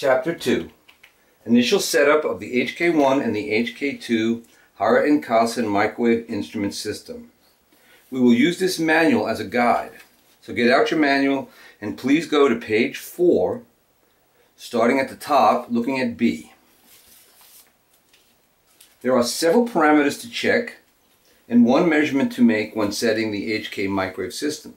Chapter 2 Initial setup of the HK1 and the HK2 Hara and Carlson microwave instrument system. We will use this manual as a guide. So get out your manual and please go to page 4, starting at the top, looking at B. There are several parameters to check and one measurement to make when setting the HK microwave system.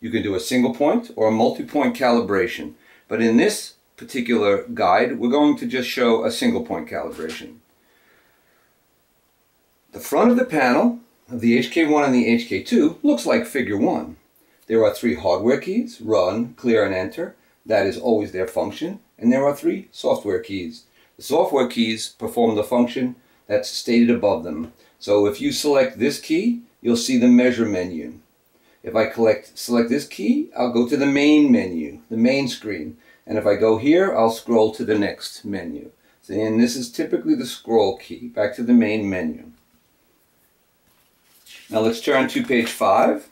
You can do a single point or a multi-point calibration, but in this particular guide, we're going to just show a single point calibration. The front of the panel of the HK1 and the HK2 looks like figure 1. There are three hardware keys, run, clear, and enter. That is always their function. And there are three software keys. The software keys perform the function that's stated above them. So if you select this key, you'll see the measure menu. If I collect, select this key, I'll go to the main menu, the main screen. And if I go here, I'll scroll to the next menu. So, and this is typically the scroll key, back to the main menu. Now let's turn to page 5.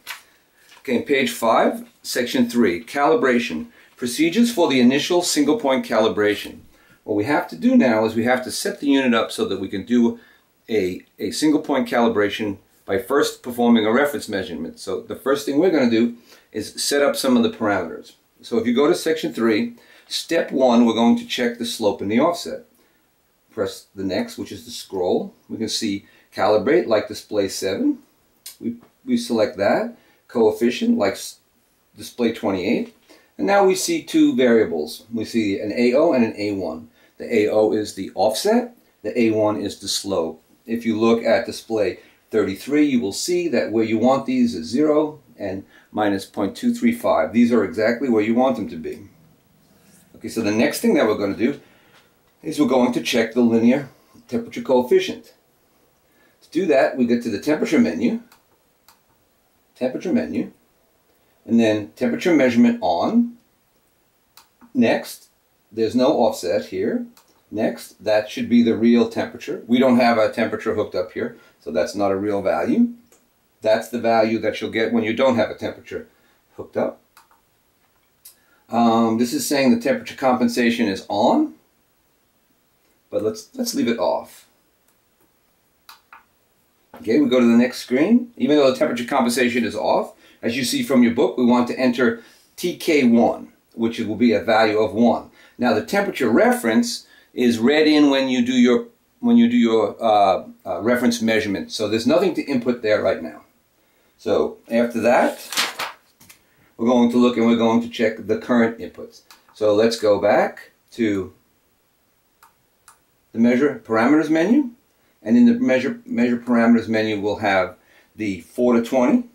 Okay, page 5, section 3, calibration. Procedures for the initial single point calibration. What we have to do now is we have to set the unit up so that we can do a, a single point calibration by first performing a reference measurement. So the first thing we're going to do is set up some of the parameters. So if you go to section 3, step 1, we're going to check the slope and the offset. Press the next, which is the scroll. We can see calibrate like display 7. We, we select that. Coefficient like display 28. And now we see two variables. We see an AO and an A1. The AO is the offset. The A1 is the slope. If you look at display 33, you will see that where you want these is 0 and minus 0.235. These are exactly where you want them to be. Okay, so the next thing that we're going to do is we're going to check the linear temperature coefficient. To do that, we get to the temperature menu, temperature menu, and then temperature measurement on. Next, there's no offset here. Next, that should be the real temperature. We don't have a temperature hooked up here, so that's not a real value. That's the value that you'll get when you don't have a temperature hooked up. Um, this is saying the temperature compensation is on, but let's, let's leave it off. Okay, we go to the next screen. Even though the temperature compensation is off, as you see from your book, we want to enter TK1, which will be a value of 1. Now the temperature reference is read in when you do your when you do your uh, uh, reference measurement. So there's nothing to input there right now. So after that, we're going to look and we're going to check the current inputs. So let's go back to the measure parameters menu. And in the measure, measure parameters menu, we'll have the 4 to 20,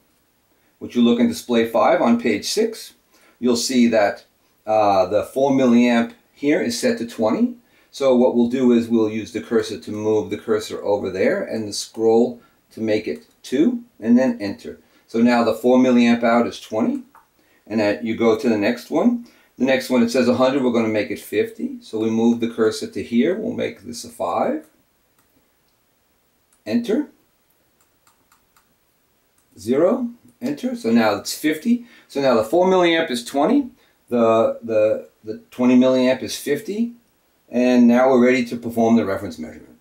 which you look in display 5 on page 6. You'll see that uh, the 4 milliamp here is set to 20. So what we'll do is we'll use the cursor to move the cursor over there and the scroll to make it 2 and then enter. So now the 4 milliamp out is 20 and that you go to the next one. The next one it says 100 we're going to make it 50. So we move the cursor to here. We'll make this a 5. Enter. 0. Enter. So now it's 50. So now the 4 milliamp is 20. The, the, the 20 milliamp is 50. And now we're ready to perform the reference measurement.